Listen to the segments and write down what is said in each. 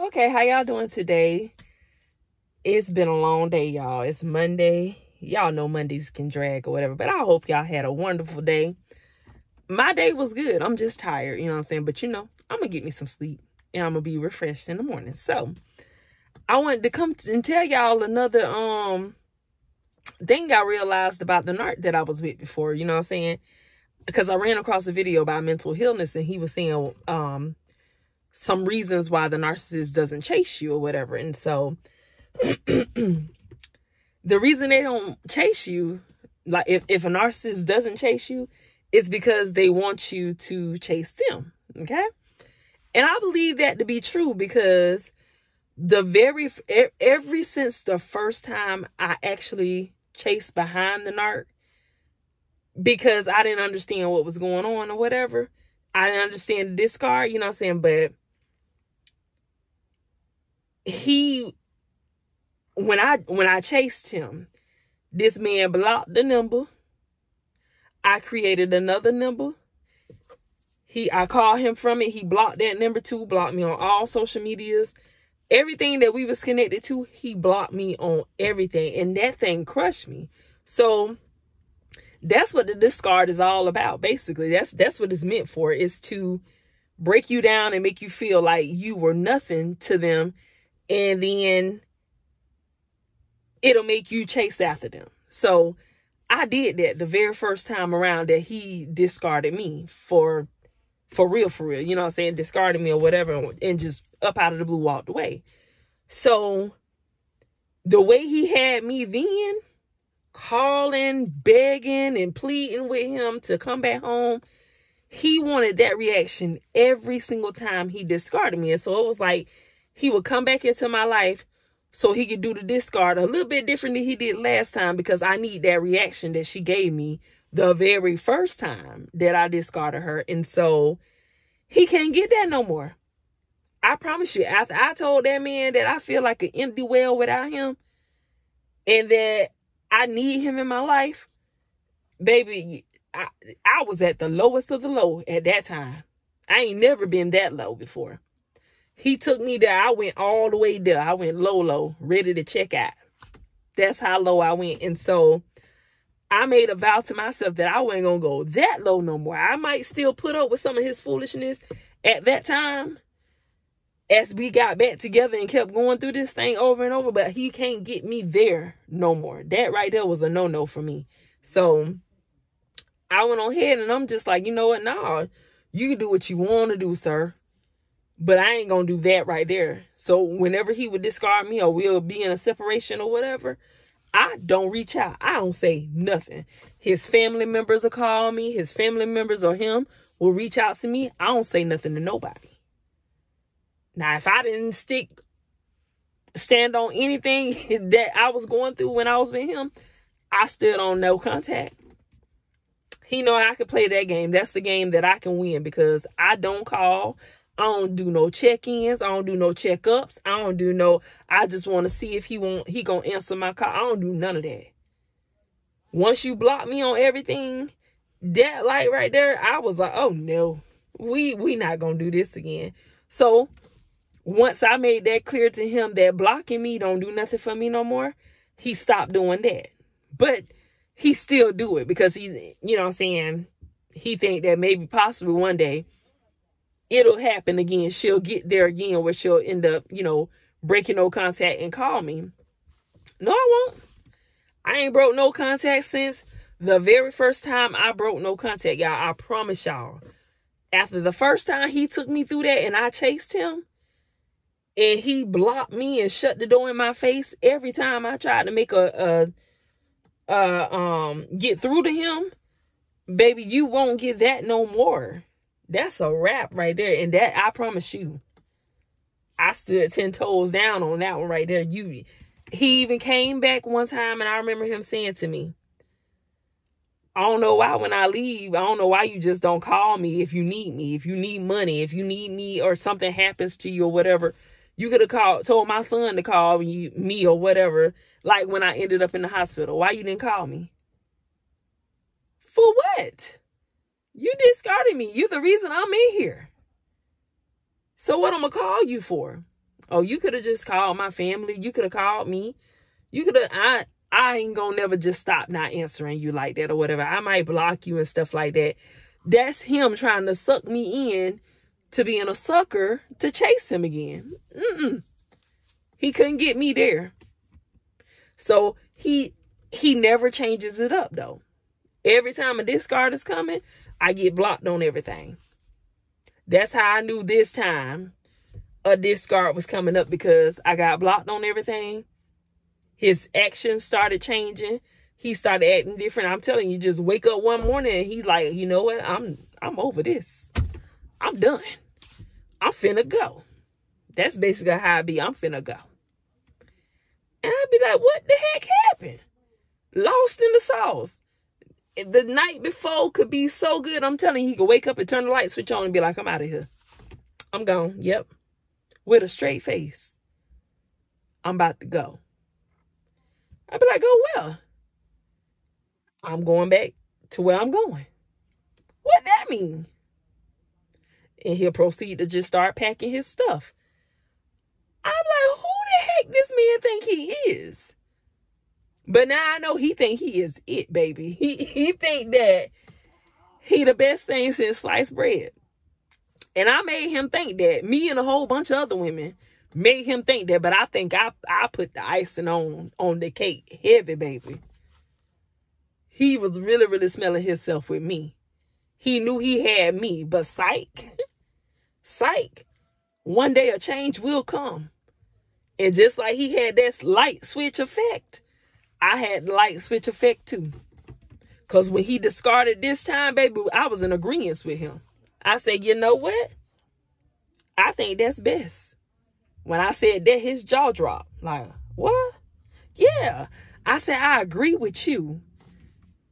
Okay, how y'all doing today? It's been a long day, y'all. It's Monday. Y'all know Mondays can drag or whatever, but I hope y'all had a wonderful day. My day was good. I'm just tired, you know what I'm saying? But you know, I'm gonna get me some sleep and I'm gonna be refreshed in the morning. So I wanted to come and tell y'all another um thing I realized about the narc that I was with before, you know what I'm saying? Because I ran across a video about mental illness and he was saying um some reasons why the narcissist doesn't chase you or whatever. And so the reason they don't chase you, like if, if a narcissist doesn't chase you, is because they want you to chase them. Okay. And I believe that to be true because the very, every since the first time I actually chased behind the narc, because I didn't understand what was going on or whatever. I didn't understand the discard, you know what I'm saying? But he when I when I chased him, this man blocked the number. I created another number. He I called him from it. He blocked that number too, blocked me on all social medias. Everything that we was connected to, he blocked me on everything. And that thing crushed me. So that's what the discard is all about. Basically, that's that's what it's meant for, is to break you down and make you feel like you were nothing to them and then it'll make you chase after them. So I did that the very first time around that he discarded me for for real, for real. You know what I'm saying? Discarded me or whatever and just up out of the blue walked away. So the way he had me then, calling, begging, and pleading with him to come back home, he wanted that reaction every single time he discarded me. And so it was like he would come back into my life so he could do the discard a little bit different than he did last time because I need that reaction that she gave me the very first time that I discarded her. And so he can't get that no more. I promise you, after I told that man that I feel like an empty well without him and that I need him in my life, baby, I, I was at the lowest of the low at that time. I ain't never been that low before. He took me there. I went all the way there. I went low, low, ready to check out. That's how low I went. And so I made a vow to myself that I wasn't going to go that low no more. I might still put up with some of his foolishness at that time as we got back together and kept going through this thing over and over, but he can't get me there no more. That right there was a no-no for me. So I went on ahead and I'm just like, you know what? Nah, you can do what you want to do, sir. But I ain't gonna do that right there. So whenever he would discard me or we'll be in a separation or whatever, I don't reach out. I don't say nothing. His family members will call me. His family members or him will reach out to me. I don't say nothing to nobody. Now, if I didn't stick, stand on anything that I was going through when I was with him, I stood on no contact. He know I could play that game. That's the game that I can win because I don't call. I don't do no check-ins. I don't do no checkups. I don't do no. I just want to see if he won't. He gonna answer my call. I don't do none of that. Once you block me on everything, that light right there, I was like, oh no, we we not gonna do this again. So once I made that clear to him that blocking me don't do nothing for me no more, he stopped doing that. But he still do it because he, you know, I'm saying he think that maybe possibly one day it'll happen again. She'll get there again where she'll end up, you know, breaking no contact and call me. No, I won't. I ain't broke no contact since the very first time I broke no contact, y'all. I promise y'all. After the first time he took me through that and I chased him and he blocked me and shut the door in my face every time I tried to make a, a, a um get through to him, baby, you won't get that no more. That's a wrap right there. And that, I promise you, I stood 10 toes down on that one right there. You, he even came back one time and I remember him saying to me, I don't know why when I leave, I don't know why you just don't call me if you need me, if you need money, if you need me or something happens to you or whatever. You could have called, told my son to call you, me or whatever, like when I ended up in the hospital. Why you didn't call me? For what? You discarded me. You're the reason I'm in here. So what I'm going to call you for? Oh, you could have just called my family. You could have called me. You could have, I, I ain't gonna never just stop not answering you like that or whatever. I might block you and stuff like that. That's him trying to suck me in to being a sucker to chase him again. Mm-mm. He couldn't get me there. So he he never changes it up though. Every time a discard is coming, I get blocked on everything. That's how I knew this time a discard was coming up because I got blocked on everything. His actions started changing. He started acting different. I'm telling you, just wake up one morning and he's like, you know what? I'm I'm over this. I'm done. I'm finna go. That's basically how I be. I'm finna go. And I'd be like, what the heck happened? Lost in the sauce. The night before could be so good. I'm telling you, he could wake up and turn the light switch on and be like, I'm out of here. I'm gone. Yep. With a straight face. I'm about to go. I'd be like, go well. I'm going back to where I'm going. What that mean? And he'll proceed to just start packing his stuff. I'm like, who the heck this man think he is? But now I know he think he is it, baby. He he think that he the best thing since sliced bread. And I made him think that. Me and a whole bunch of other women made him think that. But I think I I put the icing on on the cake heavy, baby. He was really, really smelling himself with me. He knew he had me, but psych, psych, one day a change will come. And just like he had that light switch effect, I had light switch effect too. Because when he discarded this time, baby, I was in agreement with him. I said, you know what? I think that's best. When I said that, his jaw dropped. Like, what? Yeah. I said, I agree with you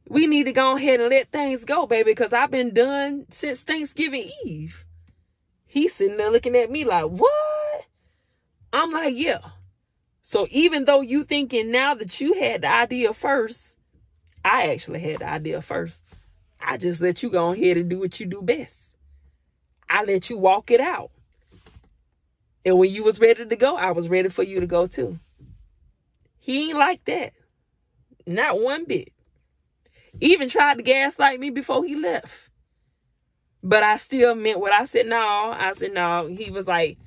we need to go ahead and let things go, baby, because I've been done since Thanksgiving Eve. He's sitting there looking at me like, what? I'm like, yeah. So even though you thinking now that you had the idea first, I actually had the idea first. I just let you go ahead and do what you do best. I let you walk it out. And when you was ready to go, I was ready for you to go too. He ain't like that. Not one bit. Even tried to gaslight me before he left. But I still meant what I said. No, I said no. He was like,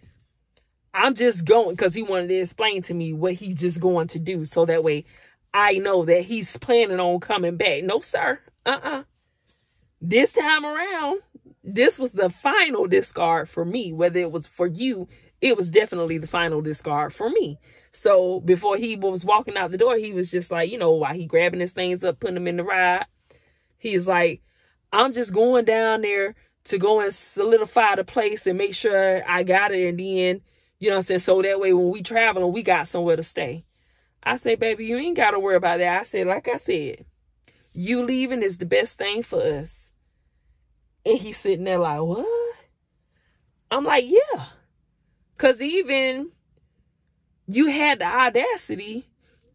I'm just going because he wanted to explain to me what he's just going to do. So that way I know that he's planning on coming back. No, sir. Uh-uh. This time around, this was the final discard for me. Whether it was for you, it was definitely the final discard for me. So before he was walking out the door, he was just like, you know, while he grabbing his things up, putting them in the ride, he's like, I'm just going down there to go and solidify the place and make sure I got it. And then, you know I'm saying? So that way when we traveling, we got somewhere to stay. I say, baby, you ain't got to worry about that. I said, like I said, you leaving is the best thing for us. And he's sitting there like, what? I'm like, yeah. Because even you had the audacity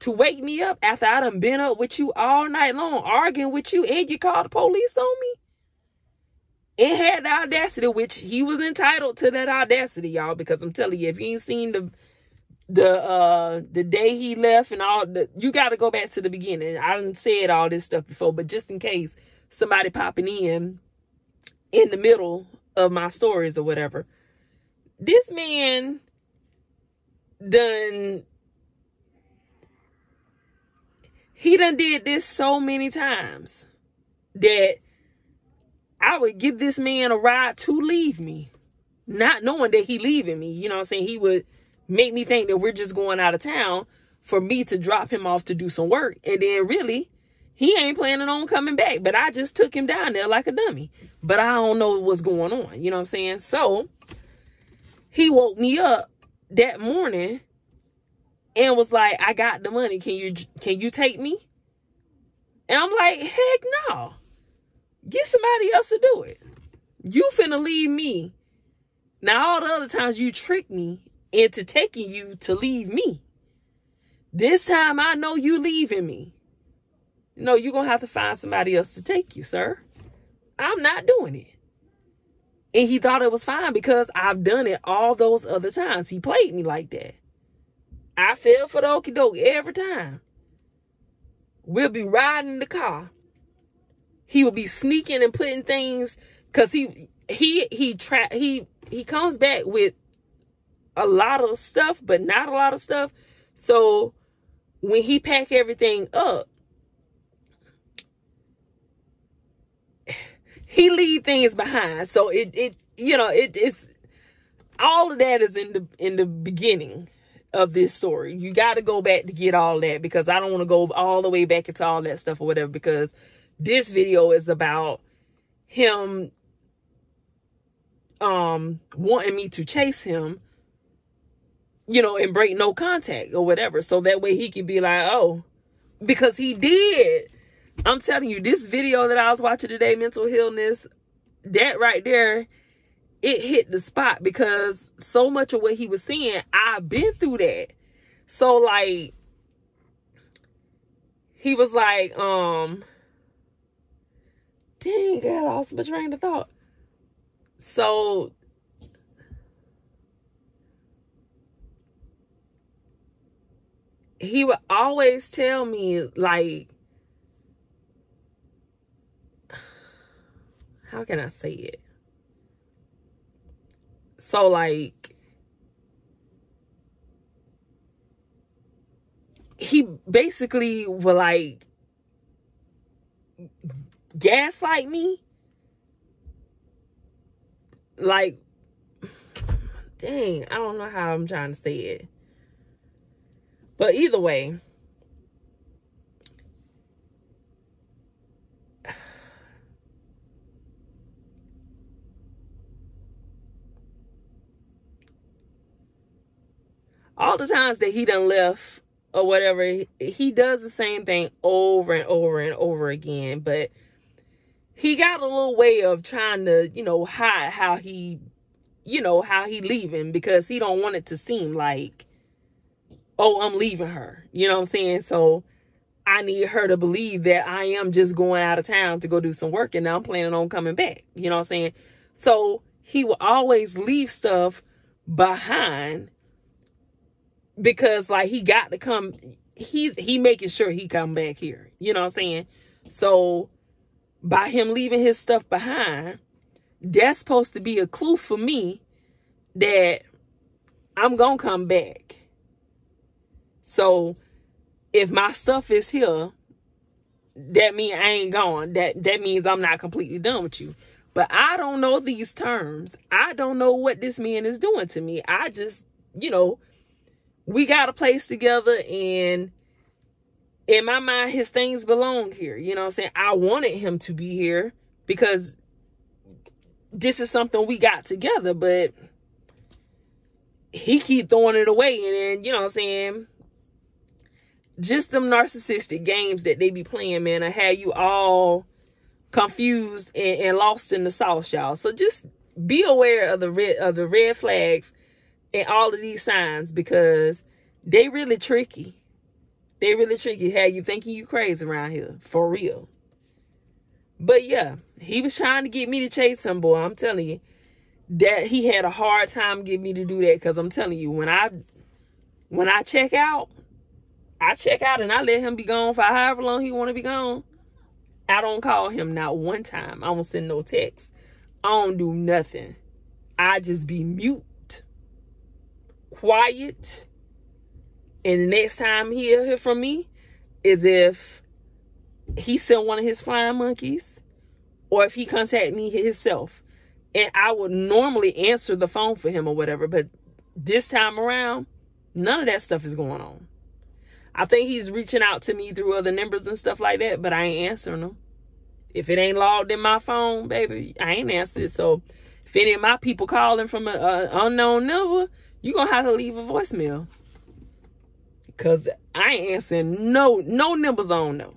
to wake me up after I done been up with you all night long, arguing with you, and you called the police on me. It had the audacity, which he was entitled to that audacity, y'all, because I'm telling you, if you ain't seen the the uh the day he left and all the you gotta go back to the beginning. I didn't said all this stuff before, but just in case somebody popping in in the middle of my stories or whatever. This man done he done did this so many times that I would give this man a ride to leave me. Not knowing that he leaving me. You know what I'm saying? He would make me think that we're just going out of town for me to drop him off to do some work. And then really, he ain't planning on coming back. But I just took him down there like a dummy. But I don't know what's going on. You know what I'm saying? So he woke me up that morning and was like, I got the money. Can you can you take me? And I'm like, heck no. Get somebody else to do it. You finna leave me. Now all the other times you tricked me into taking you to leave me. This time I know you leaving me. No, you're gonna have to find somebody else to take you, sir. I'm not doing it. And he thought it was fine because I've done it all those other times. He played me like that. I fell for the okie doke every time. We'll be riding in the car. He will be sneaking and putting things because he he he tra- he he comes back with a lot of stuff, but not a lot of stuff. So when he pack everything up, he leave things behind. So it it you know it, it's all of that is in the in the beginning of this story. You got to go back to get all that because I don't want to go all the way back into all that stuff or whatever because this video is about him um wanting me to chase him you know and break no contact or whatever. So that way he could be like oh because he did. I'm telling you this video that i was watching today mental illness that right there it hit the spot because so much of what he was saying i've been through that. So like he was like um dang i lost my train of thought so he would always tell me like how can I say it? So like he basically would like gaslight me? Like dang i don't know how i'm trying to say it. But either way all the times that he done left or whatever he does the same thing over and over and over again but he got a little way of trying to, you know, hide how he, you know, how he leaving because he don't want it to seem like, oh, I'm leaving her. You know what I'm saying? So I need her to believe that I am just going out of town to go do some work and now I'm planning on coming back. You know what I'm saying? So he will always leave stuff behind because like he got to come he's he making sure he come back here. You know what I'm saying? So by him leaving his stuff behind, that's supposed to be a clue for me that I'm going to come back. So if my stuff is here, that means I ain't gone. That that means I'm not completely done with you. But I don't know these terms. I don't know what this man is doing to me. I just, you know, we got a place together and in my mind, his things belong here. You know what I'm saying? I wanted him to be here because this is something we got together, but he keep throwing it away and then, you know what I'm saying? Just them narcissistic games that they be playing, man, I have you all confused and, and lost in the sauce, y'all. So just be aware of the red of the red flags and all of these signs because they really tricky. They really tricky. Had you thinking you crazy around here. For real. But yeah, he was trying to get me to chase him, boy. I'm telling you. That he had a hard time getting me to do that. Cause I'm telling you, when I when I check out, I check out and I let him be gone for however long he want to be gone. I don't call him not one time. I don't send no text. I don't do nothing. I just be mute, quiet, and the next time he'll hear from me is if he sent one of his flying monkeys or if he contact me himself. And I would normally answer the phone for him or whatever. But this time around, none of that stuff is going on. I think he's reaching out to me through other numbers and stuff like that, but I ain't answering them. If it ain't logged in my phone, baby, I ain't answered. So if any of my people calling from an unknown number, you going to have to leave a voicemail. Cause I ain't answering no no numbers on no.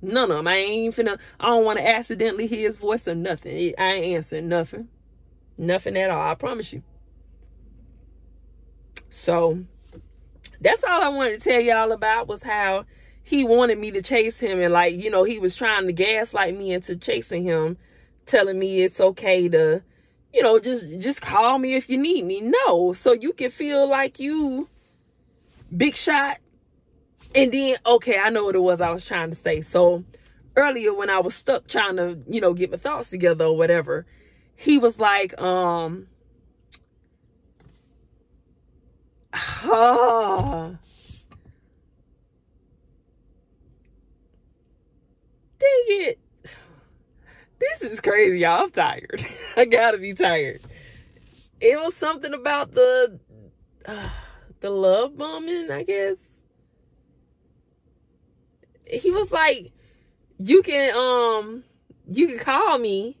None of them. I ain't finna I don't wanna accidentally hear his voice or nothing. I ain't answering nothing. Nothing at all. I promise you. So that's all I wanted to tell y'all about was how he wanted me to chase him and like, you know, he was trying to gaslight me into chasing him, telling me it's okay to, you know, just just call me if you need me. No, so you can feel like you big shot. And then, okay, I know what it was I was trying to say. So earlier when I was stuck trying to, you know, get my thoughts together or whatever, he was like, um, ah, dang it. This is crazy, y'all. I'm tired. I gotta be tired. It was something about the uh, the love bombing, I guess. He was like, you can um you can call me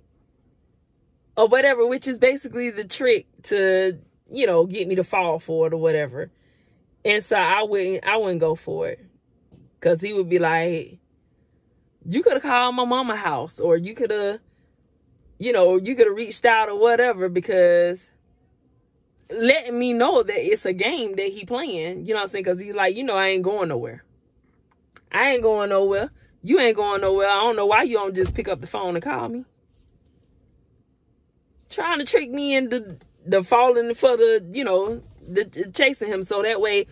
or whatever, which is basically the trick to, you know, get me to fall for it or whatever. And so I wouldn't I wouldn't go for it. Cause he would be like, you could have called my mama house or you could have, you know, you could have reached out or whatever because letting me know that it's a game that he playing, you know what I'm saying? Cause he's like, you know, I ain't going nowhere. I ain't going nowhere. You ain't going nowhere. I don't know why you don't just pick up the phone and call me. Trying to trick me into the falling for the, you know, the, the chasing him. So that way,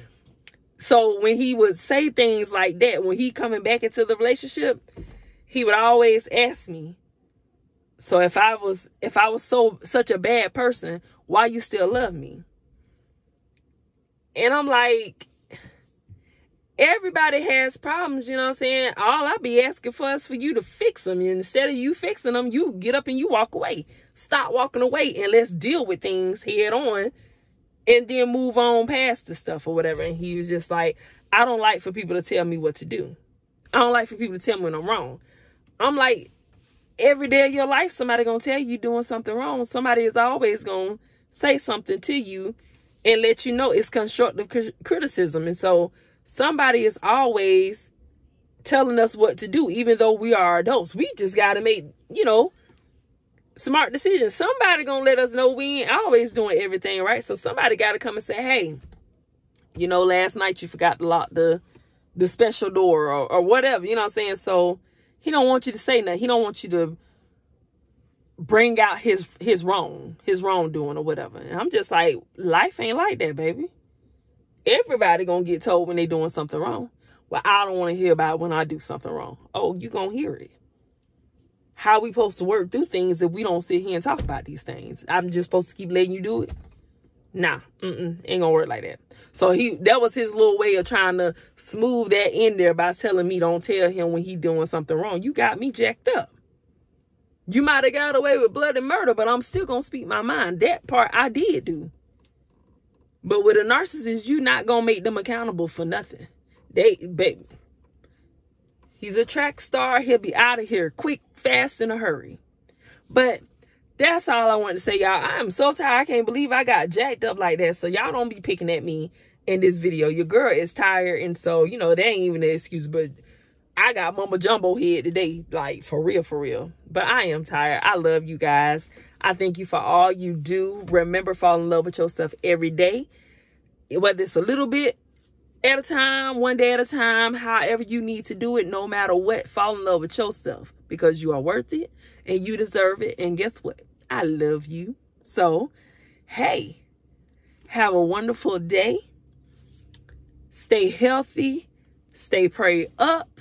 so when he would say things like that, when he coming back into the relationship, he would always ask me, so if I was if I was so such a bad person, why you still love me? And I'm like, everybody has problems, you know what I'm saying? All I be asking for is for you to fix them. And instead of you fixing them, you get up and you walk away. Stop walking away and let's deal with things head on and then move on past the stuff or whatever. And he was just like, I don't like for people to tell me what to do. I don't like for people to tell me when I'm wrong. I'm like, every day of your life, somebody gonna tell you doing something wrong. Somebody is always gonna say something to you and let you know it's constructive criticism. And so somebody is always telling us what to do, even though we are adults. We just got to make, you know, smart decisions. Somebody to let us know we ain't always doing everything right. So somebody got to come and say, hey, you know, last night you forgot to lock the the special door or, or whatever, you know what I'm saying? So he don't want you to say nothing. He don't want you to bring out his his wrong, his wrongdoing or whatever. And I'm just like, life ain't like that, baby. Everybody gonna get told when they doing something wrong. Well, I don't want to hear about when I do something wrong. Oh, you gonna hear it. How we supposed to work through things if we don't sit here and talk about these things? I'm just supposed to keep letting you do it? Nah, ain't gonna work like that. So he, that was his little way of trying to smooth that in there by telling me don't tell him when he doing something wrong. You got me jacked up. You might have got away with blood and murder, but I'm still gonna speak my mind. That part I did do. But with a narcissist, you not gonna make them accountable for nothing. They, baby, he's a track star. He'll be out of here quick, fast, in a hurry. But that's all I want to say, y'all. I am so tired. I can't believe I got jacked up like that. So y'all don't be picking at me in this video. Your girl is tired, and so you know that ain't even an excuse. But I got mama jumbo head today, like for real, for real. But I am tired. I love you guys. I thank you for all you do. Remember, fall in love with yourself every day, whether it's a little bit at a time, one day at a time, however you need to do it, no matter what, fall in love with yourself because you are worth it and you deserve it. And guess what? I love you. So, hey, have a wonderful day. Stay healthy. Stay prayed up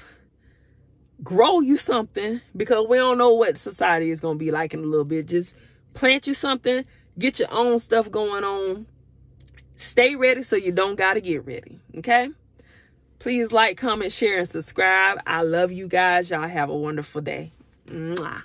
grow you something because we don't know what society is going to be like in a little bit. Just plant you something, get your own stuff going on. Stay ready so you don't got to get ready. Okay? Please like, comment, share, and subscribe. I love you guys. Y'all have a wonderful day. Mwah.